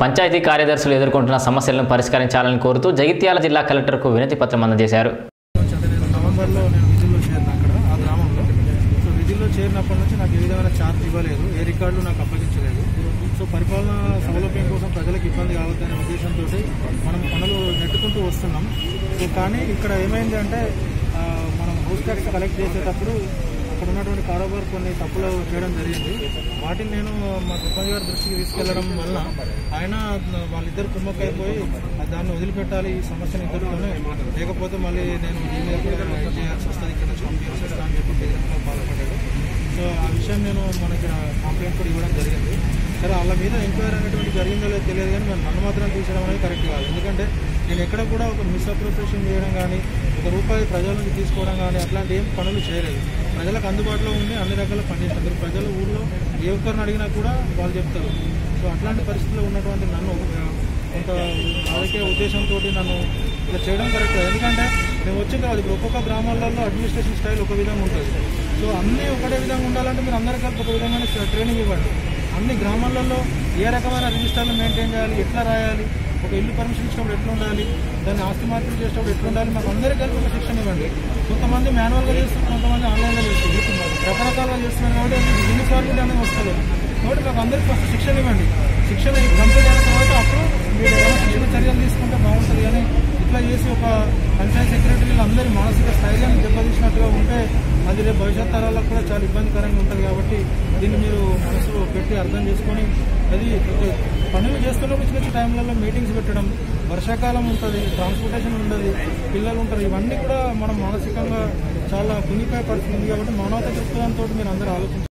పంచాయతీ కార్యదర్శులు ఎదుర్కొంటున్న సమస్యలను పరిష్కరించాలని కోరుతూ జగిత్యాల జిల్లా కలెక్టర్కు వినతి పత్రం అందజేశారు. నుంచి నవంబర్లో నేను విధుల్లో చేరిన అక్కడ ఆ గ్రామంలో. సో విధుల్లో చేరినప్పటి నుంచి నాకు ఏ విధమైన ఛార్జ్ ఇవ్వలేదు ఏ రికార్డులు నాకు అప్పగించలేదు. సో పరిపాలన సౌలభ్యం కోసం ప్రజలకు ఇబ్బంది కావద్దనే ఉద్దేశంతో మనం పనులు నెట్టుకుంటూ వస్తున్నాం. సో కానీ ఇక్కడ ఏమైంది అంటే మనం హౌస్ ట్యాక్స్ కలెక్ట్ చేసేటప్పుడు అక్కడ ఉన్నటువంటి కారోబార్ కొన్ని తప్పులు చేయడం జరిగింది. వాటిని నేను మా సిబ్బంది గారి దృష్టికి తీసుకెళ్ళడం వల్ల ఆయన వాళ్ళిద్దరు కుమ్మక్కైపోయి దాన్ని వదిలిపెట్టాలి ఈ సమస్యను ఇద్దరితోనే లేకపోతే మళ్ళీ నేను చేయాల్సి వస్తుంది ఇక్కడ అని చెప్పి బాధపడ్డాడు. సో ఆ విషయం నేను మనకి కంప్లైంట్ కూడా ఇవ్వడం సరే వాళ్ళ మీద ఎంక్వైరీ అనేటువంటి జరిగిందో లేదో తెలియదు కానీ మరి నన్ను మాత్రం తీసేయడం అనేది కరెక్ట్ కాదు. ఎందుకంటే నేను ఎక్కడ కూడా ఒక మిస్అప్రోప్రియేషన్ చేయడం కానీ ఒక రూపాయి ప్రజల నుంచి తీసుకోవడం కానీ అట్లాంటి ఏం పనులు చేయలేదు. ప్రజలకు అందుబాటులో ఉండి అన్ని రకాల పనిచేస్తారు ప్రజలు ఊళ్ళో ఏ ఒక్కరిని అడిగినా కూడా వాళ్ళు చెప్తారు. సో అట్లాంటి పరిస్థితుల్లో ఉన్నటువంటి నన్ను కొంత రాజకీయ ఉద్దేశంతో నన్ను ఇట్లా చేయడం కరెక్ట్ కాదు. ఎందుకంటే మేము వచ్చి కాదు ఇప్పుడు ఒక్కొక్క గ్రామాలలో అడ్మినిస్ట్రేషన్ స్టైల్ ఒక విధంగా ఉంటుంది. సో అన్నీ ఒకటే విధంగా ఉండాలంటే మీరు అందరికీ ఒక విధమైన ట్రైనింగ్ ఇవ్వండి. అన్ని గ్రామాలలో ఏ రకమైన రిజిస్టర్లు మెయింటైన్ చేయాలి? ఎట్లా రాయాలి? ఒక ఇల్లు పర్మిషన్ ఇచ్చినప్పుడు ఎట్లా ఉండాలి? దాన్ని ఆస్తి మార్పులు చేసేటప్పుడు ఎట్లా ఉండాలి? మాకు అందరికీ కలిపి ఒక శిక్షణ ఇవ్వండి. కొంతమంది మాన్యువల్గా చేస్తారు కొంతమంది ఆన్లైన్లో చేస్తున్నారు. రకరకాలుగా చేస్తున్నారు కాబట్టి అది యూనిఫార్మిటీ అనేది వస్తుంది కాబట్టి మాకు అందరికీ ఫస్ట్ శిక్షణ ఇవ్వండి. శిక్షణ కంప్లీట్ అయిన తర్వాత అప్పుడు మీరు ఏమైనా శిక్షణ చర్యలు తీసుకుంటే బాగుంటుంది కానీ ఇట్లా చేసి ఒక పంచాయత్ సెక్రటరీలు అందరి మానసిక స్థైర్యాన్ని దెబ్బతీసినట్టుగా ఉంటే అది రేపు భవిష్యత్ తరాలకు కూడా చాలా ఇబ్బందికరంగా ఉంటుంది కాబట్టి దీన్ని మీరు మీటింగ్స్ పెట్టి అర్థం చేసుకొని అది పనులు చేస్తున్నప్పుడు చిన్న చిన్న టైంలలో మీటింగ్స్ పెట్టడం వర్షాకాలం ఉంటుంది ట్రాన్స్పోర్టేషన్ ఉండదు పిల్లలు ఉంటారు. ఇవన్నీ కూడా మనం మానసికంగా చాలా కునిపోయే పరిస్థితి కాబట్టి మానవత దృక్పథంతో మీరు అందరూ ఆలోచించారు